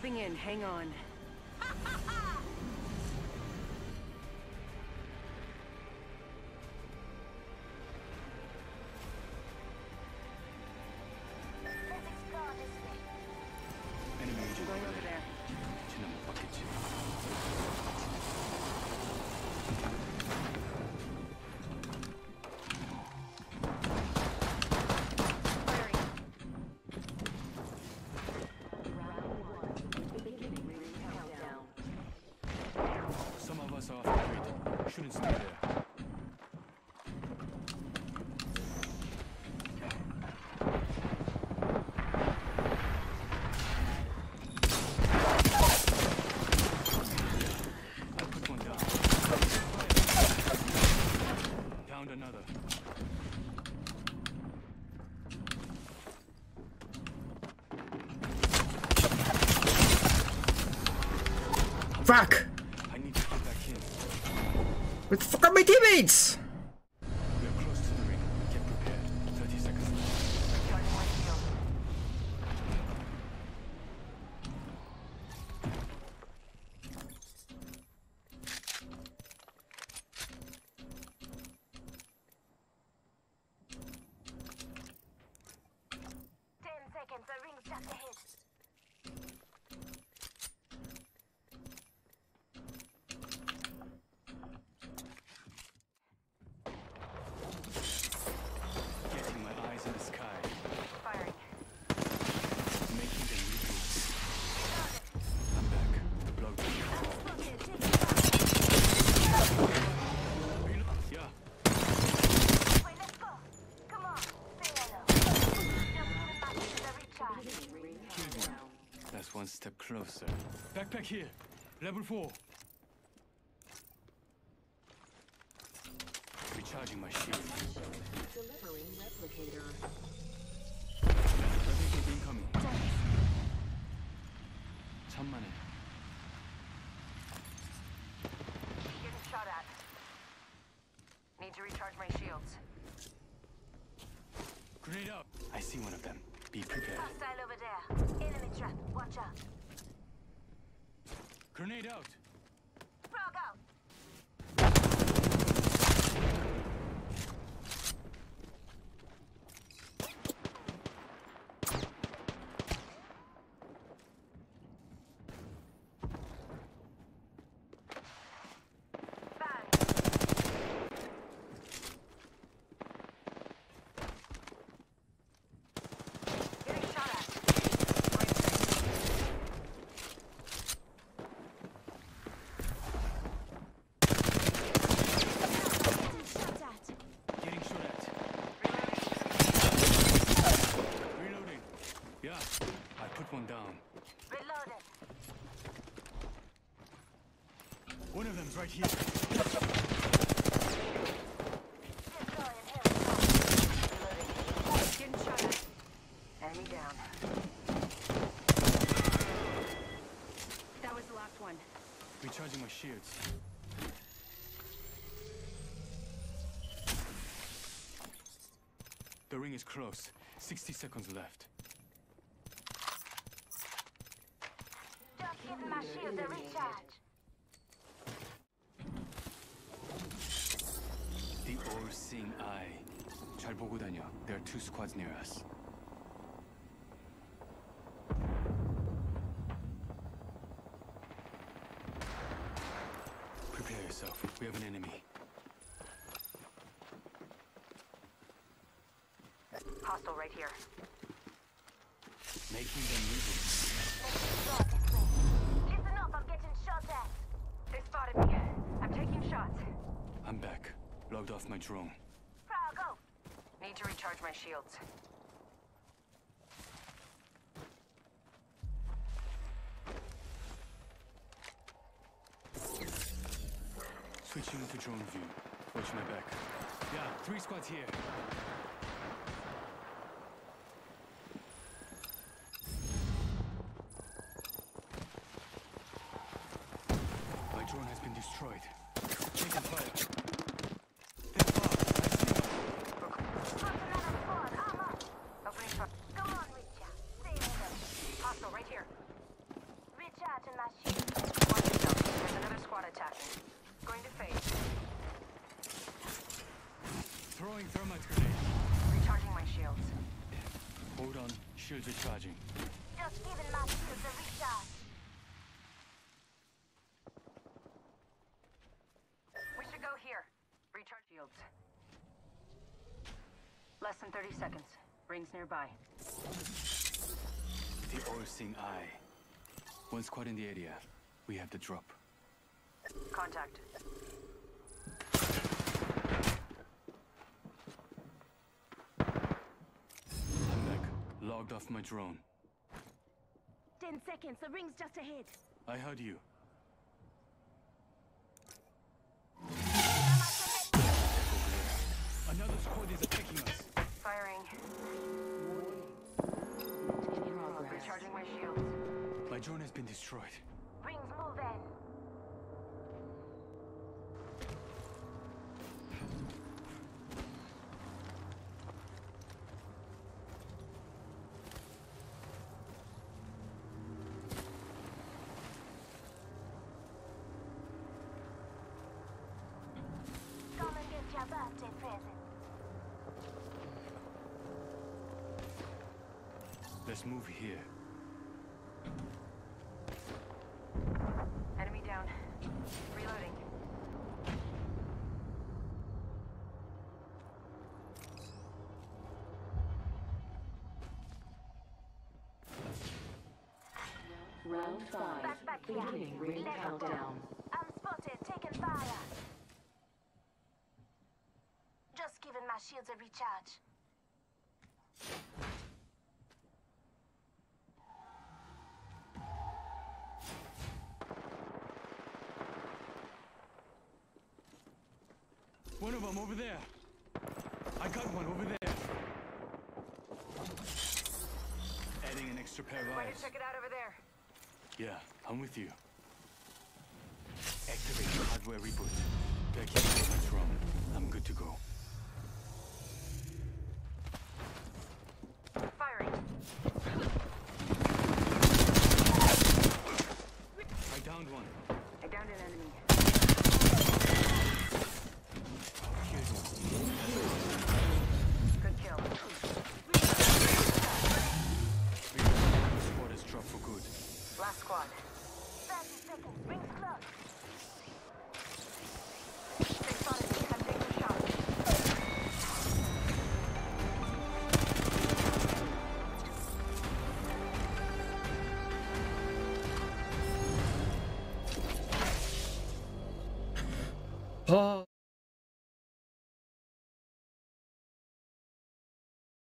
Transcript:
Dropping in, hang on. Shouldn't stay there. Fuck! Where the fuck are my teammates? We are close to the ring. Get prepared. 30 seconds left. Ten seconds, the ring's just ahead. That's one step closer. Backpack here. Level 4. Recharging my shield. Delivering replicator. Replicator incoming. 천만에. Getting shot at. Need to recharge my shields. Grenade out. I see one of them. Be prepared. Hostile over there. Enemy trap. Watch out. Grenade out. Frag out. Bang. Getting shot at. Getting shot at. Reloading. Yeah. I put one down. Reloaded. One right here. Deploying helicopter. Reloading. Getting shot at. Enemy down. That was the last one. Recharging my shields. The ring is close. 60 seconds left. Just giving my shield a recharge. The all-seeing eye. 잘 보고 다녀. There are two squads near us. Prepare yourself. We have an enemy. Hostile right here. Making them reboot. Listen up, I'm getting shot at. They spotted me. I'm taking shots. I'm back. Logged off my drone. Frag out. Oh. Need to recharge my shields. Switching to drone view. Watch my back. Yeah, three squads here. My drone has been destroyed. Taking fire. Throwing thermite grenade. Recharging my shields. Hold on. Shields are charging. Just giving my shields a recharge. We should go here. Recharge shields. Less than 30 seconds. Rings nearby. The all-seeing eye. Once squad in the area. We have the drop. Contact. Logged off my drone. Ten seconds, the ring's just ahead. I heard you. Another squad is attacking us. Firing. Recharging my shields. My drone has been destroyed. Rings moving. Come Let's move here. Enemy down. Reloading. Round five. Back, back here. Beginning ring Let's countdown. I'm spotted, taking fire. Just giving my shields a recharge. Them over there. I got one over there. Adding an extra pair of eyes. check it out over there. Yeah, I'm with you. Activate the hardware reboot. Back in my drone. I'm good to go.